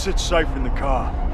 Sit safe in the car.